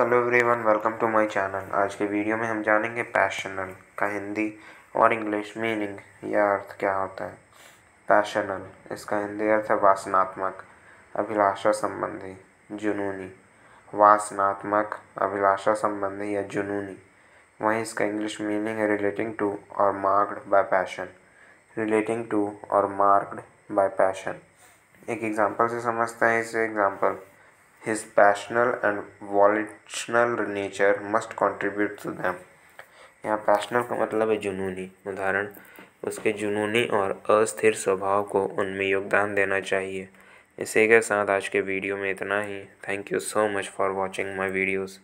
Hello everyone welcome to my channel आज के video में हम जानेंगे पैशनल का हिंदी और इंग्लिश मीनिंग या अर्थ क्या होता है? पैशनल इसका हिंदी अर्थ है वासनात्मक, अभिलाषा संबंधी, जुनूनी। वासनात्मक, अभिलाषा संबंधी या जुनूनी। वहीं इसका इंग्लिश मीनिंग है relating to or marked by passion relating to or marked by passion एक एग्जांपल से समझते हैं इसे example his passional and volitional nature must contribute to them. यहाँ पैशनल का मतलब है जुनूनी उदाहरण। उसके जुनूनी और अस्थिर स्वभाव को उनमें योगदान देना चाहिए। इसी के साथ आज के वीडियो में इतना ही। Thank you so much for watching my videos